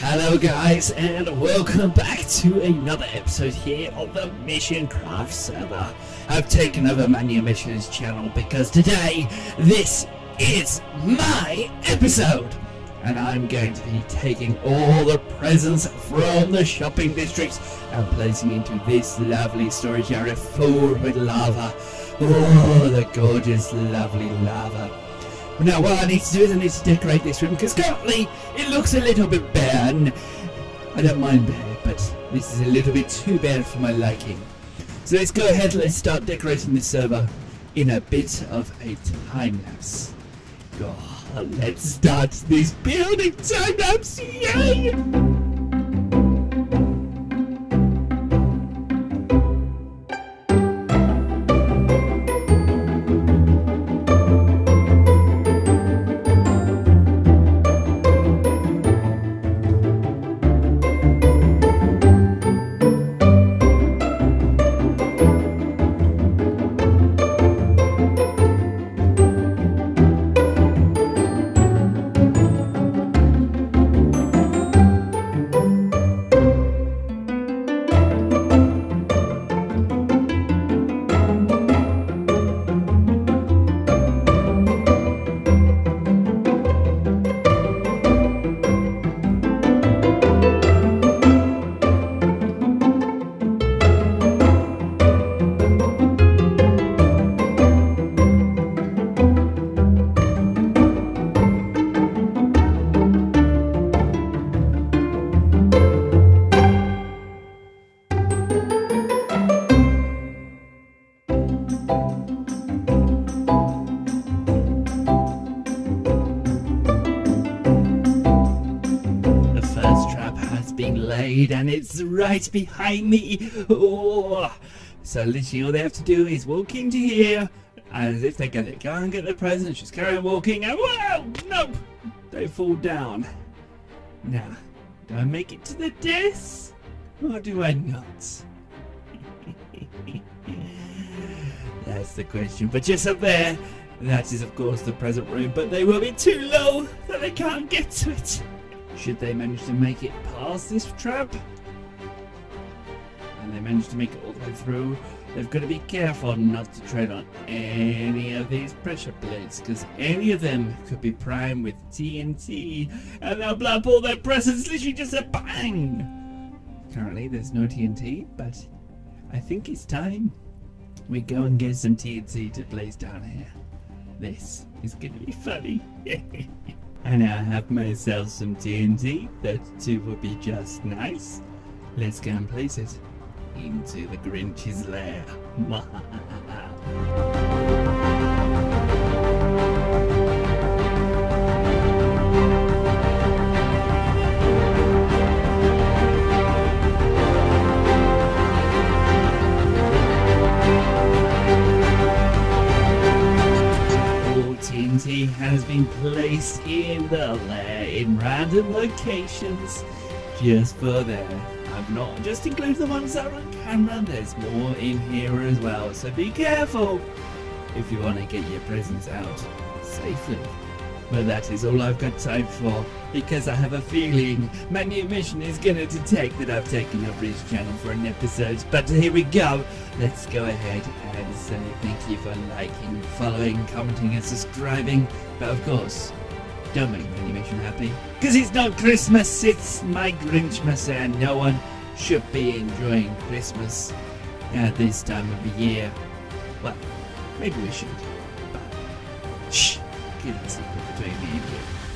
Hello guys and welcome back to another episode here on the Mission Craft server. I've taken over Manumission's channel because today this is my episode and I'm going to be taking all the presents from the shopping districts and placing into this lovely storage area full with lava. Oh, the gorgeous lovely lava. Now what I need to do is I need to decorate this room because currently it looks a little bit bare I don't mind bare but this is a little bit too bare for my liking. So let's go ahead let's start decorating this server in a bit of a time lapse. God, let's start this building time lapse, yay! Laid and it's right behind me. Oh. So literally all they have to do is walk into here as if they're gonna go and get the presents, just carry on walking and whoa! Nope! They fall down. Now, do I make it to the desk? Or do I not? That's the question. But just up there, that is of course the present room, but they will be too low that they can't get to it. Should they manage to make it past this trap, and they manage to make it all the way through, they've got to be careful not to tread on any of these pressure plates, because any of them could be primed with TNT, and they'll blow up all their presents literally just a bang. Currently, there's no TNT, but I think it's time we go and get some TNT to place down here. This is going to be funny. I have myself some TNT. That too would be just nice. Let's go and place it into the Grinch's lair. placed in the in random locations just for there. I've not just included the ones that are on camera, there's more in here as well, so be careful if you want to get your presents out safely. But that is all I've got time for because I have a feeling Manumission is gonna detect that I've taken over his channel for an episode. But here we go. Let's go ahead and say thank you for liking, following, commenting, and subscribing. But of course, don't make my animation happy. Because it's not Christmas, it's my Grinchmas, and no one should be enjoying Christmas at this time of the year. Well, maybe we should. But shh, keep it secret between me and you.